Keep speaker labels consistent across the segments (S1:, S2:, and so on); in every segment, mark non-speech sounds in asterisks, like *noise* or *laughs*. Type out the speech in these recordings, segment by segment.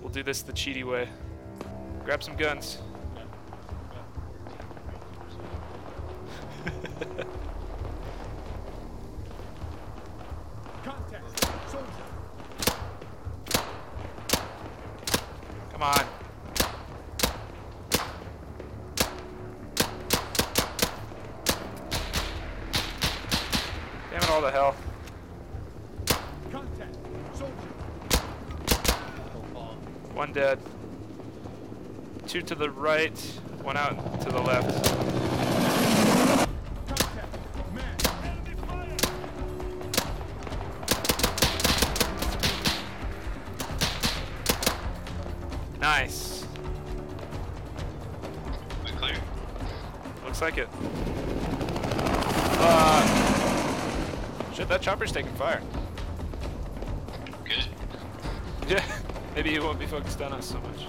S1: We'll do this the cheaty way. Grab some guns. *laughs* Come on. Damn it all to hell. One dead. Two to the right, one out to the left.
S2: Contact. Man. Enemy fire.
S1: Nice.
S3: We clear?
S1: Looks like it. Uh, shit, that chopper's taking fire.
S3: Good. *laughs*
S1: Yeah, maybe he won't be focused on us so much.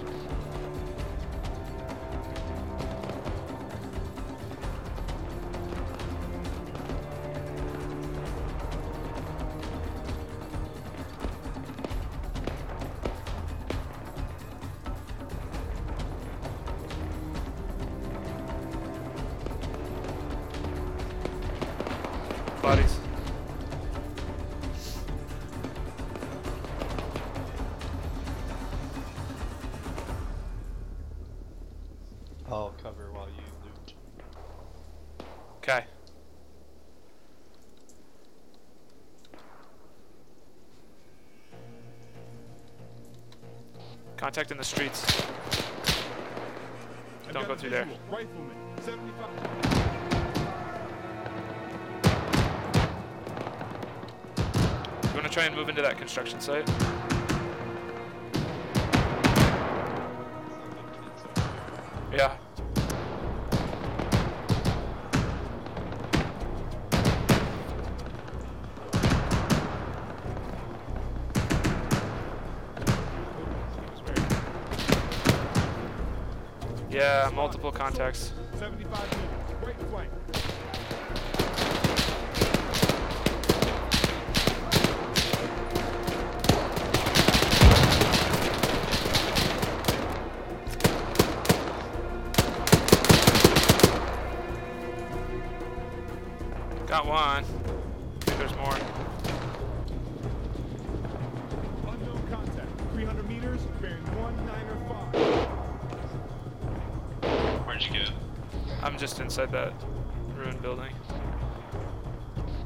S1: Bodies. Okay. Contact in the streets. Don't go through there.
S2: Rifleman.
S1: You want to try and move into that construction site? Yeah, multiple contacts.
S2: 75 meters. Right flank.
S1: Got one. I think there's more. I'm just inside that ruined building.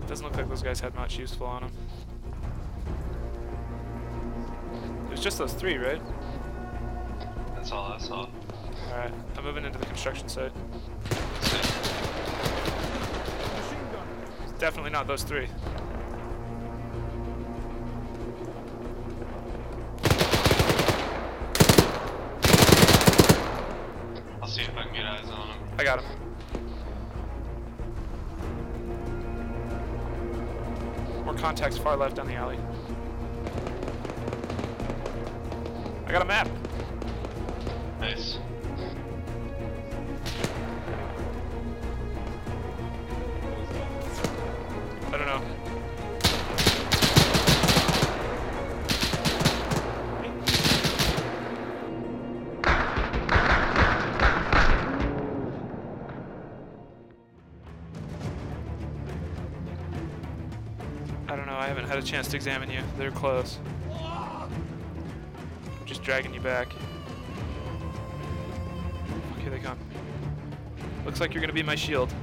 S1: Doesn't look like those guys had much useful on them. There's just those three, right?
S3: That's all I saw.
S1: Alright, I'm moving into the construction site. It's definitely not those three.
S3: I'll see if I can get eyes on him.
S1: I got him. More contacts far left down the alley. I got a map.
S3: Nice.
S1: I don't know, I haven't had a chance to examine you. They're close. I'm Just dragging you back. Here they come. Looks like you're gonna be my shield.